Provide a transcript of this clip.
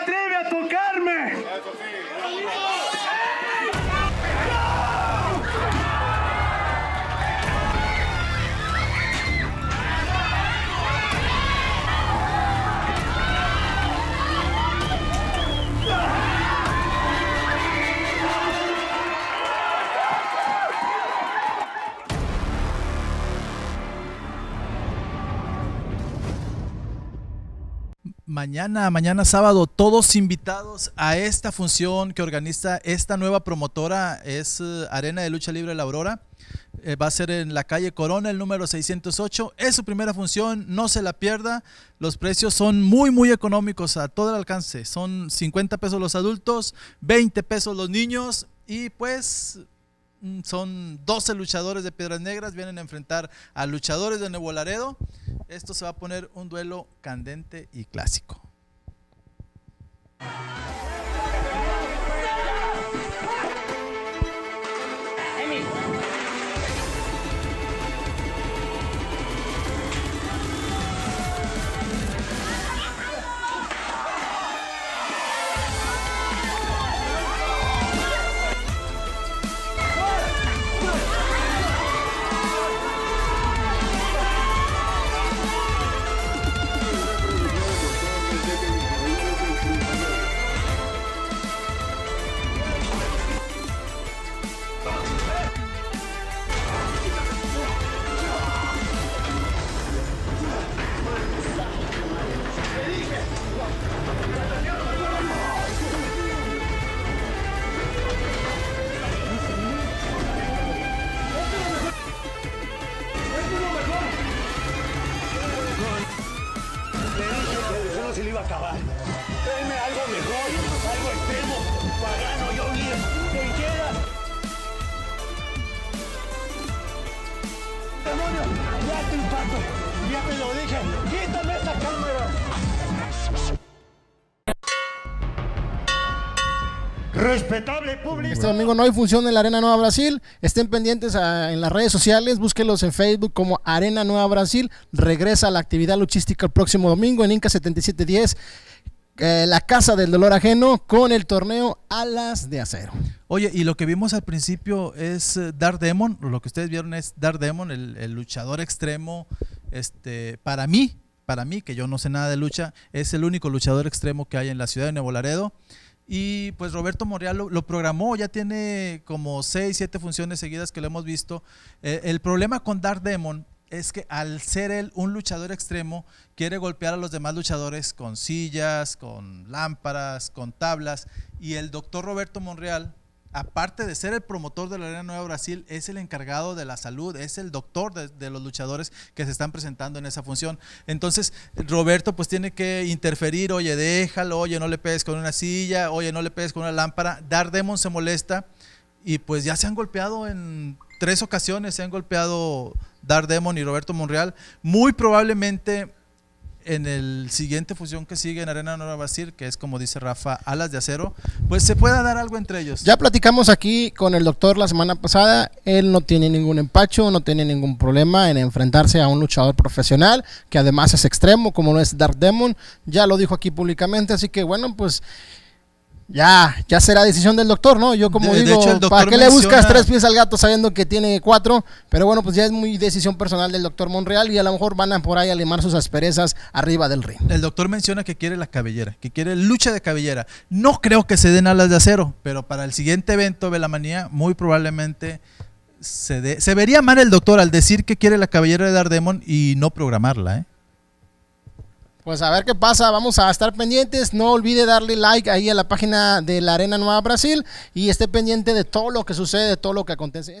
atreve a tocarme. Mañana, mañana sábado, todos invitados a esta función que organiza esta nueva promotora, es eh, Arena de Lucha Libre La Aurora. Eh, va a ser en la calle Corona, el número 608. Es su primera función, no se la pierda. Los precios son muy, muy económicos a todo el alcance. Son 50 pesos los adultos, 20 pesos los niños y pues mm, son 12 luchadores de Piedras Negras, vienen a enfrentar a luchadores de Nuevo Laredo. Esto se va a poner un duelo candente y clásico. Tráeme algo mejor, algo extremo, pagano, Johnny, ¿qué quieras? ¡Demonio! ¡Ya te impacto! ¡Ya te lo dije! ¡Quítame esta cámara! Respetable público. Este domingo no hay función en la Arena Nueva Brasil. Estén pendientes en las redes sociales. Búsquenlos en Facebook como Arena Nueva Brasil. Regresa a la actividad luchística el próximo domingo en Inca 7710. Eh, la Casa del Dolor Ajeno con el torneo Alas de Acero. Oye, y lo que vimos al principio es eh, Dark Demon, lo que ustedes vieron es Dark Demon, el, luchador extremo, este, para mí, para mí, que yo no sé nada de lucha, es el único luchador extremo que hay en la ciudad de Nuevo Laredo. Y pues Roberto Monreal lo, lo programó, ya tiene como 6, 7 funciones seguidas que lo hemos visto. Eh, el problema con Dark Demon es que al ser él un luchador extremo, quiere golpear a los demás luchadores con sillas, con lámparas, con tablas. Y el doctor Roberto Monreal, aparte de ser el promotor de la Arena Nueva Brasil, es el encargado de la salud, es el doctor de, los luchadores que se están presentando en esa función. Entonces, Roberto pues tiene que interferir, oye, déjalo, oye, no le pegues con una silla, oye, no le pegues con una lámpara. Dar Demon se molesta y pues ya se han golpeado en tres ocasiones, se han golpeado Demon y Roberto Monreal. Muy probablemente en el siguiente fusión que sigue en Arena Nueva Brasil, que es como dice Rafa, alas de acero, pues se pueda dar algo entre ellos. Ya platicamos aquí con el doctor la semana pasada. Él no tiene ningún empacho, no tiene ningún problema en enfrentarse a un luchador profesional que además es extremo, como lo es Dark Demon. Ya lo dijo aquí públicamente, así que bueno, pues ya, ya será decisión del doctor, ¿no? Yo como De- de digo, hecho, ¿para qué le buscas tres pies al gato sabiendo que tiene cuatro? Pero bueno, pues ya es muy decisión personal del doctor Monreal y a lo mejor van a por ahí a limar sus asperezas arriba del ring. El doctor menciona que quiere la cabellera, que quiere lucha de cabellera. No creo que se den alas de acero, pero para el siguiente evento, Velamanía, muy probablemente se, dé- se vería mal el doctor al decir que quiere la cabellera de Dardemon y no programarla, ¿eh? Pues a ver qué pasa, vamos a estar pendientes. No olvide darle like ahí a la página de la Arena Nueva Brasil y esté pendiente de todo lo que sucede, de todo lo que acontece.